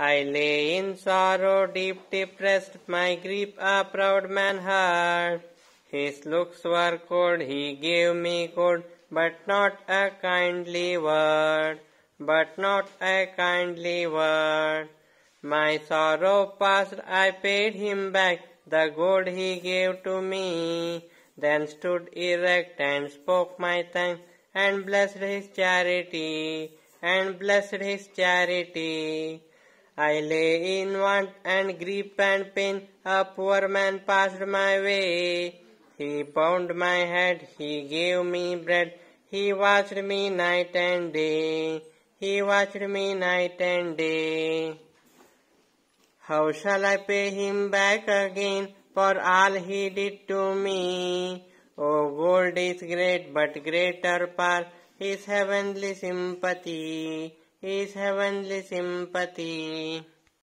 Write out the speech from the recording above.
I lay in sorrow, deep depressed, my grief a proud man heard. His looks were cold, he gave me gold, but not a kindly word, but not a kindly word. My sorrow past, I paid him back the gold he gave to me. Then stood erect and spoke my thanks and blessed his charity, and blessed his charity. I lay in want and grief and pain, a poor man passed my way. He bound my head, he gave me bread, he watched me night and day. He watched me night and day. How shall I pay him back again for all he did to me? Oh, gold is great, but greater far is heavenly sympathy, is heavenly sympathy.